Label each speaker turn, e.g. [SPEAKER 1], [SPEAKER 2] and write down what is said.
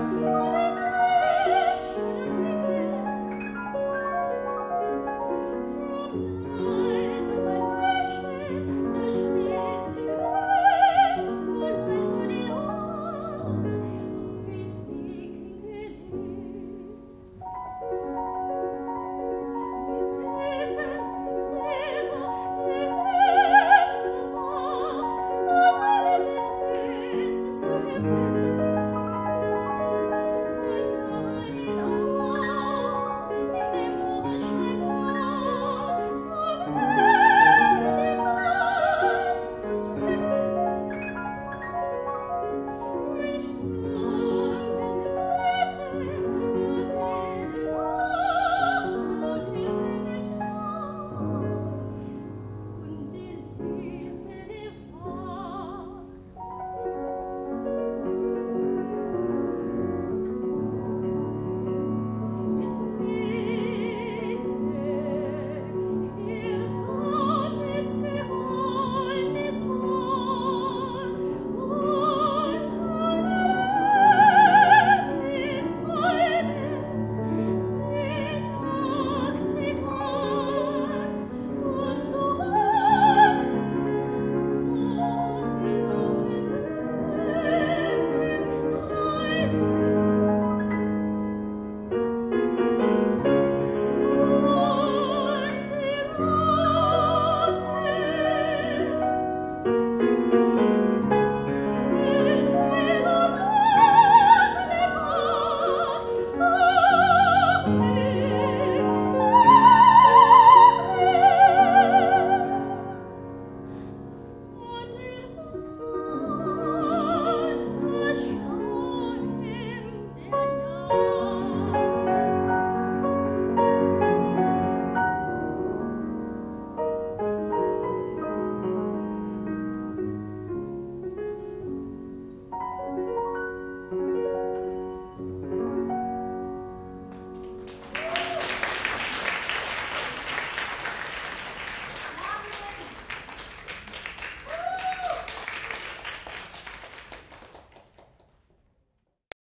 [SPEAKER 1] Yes.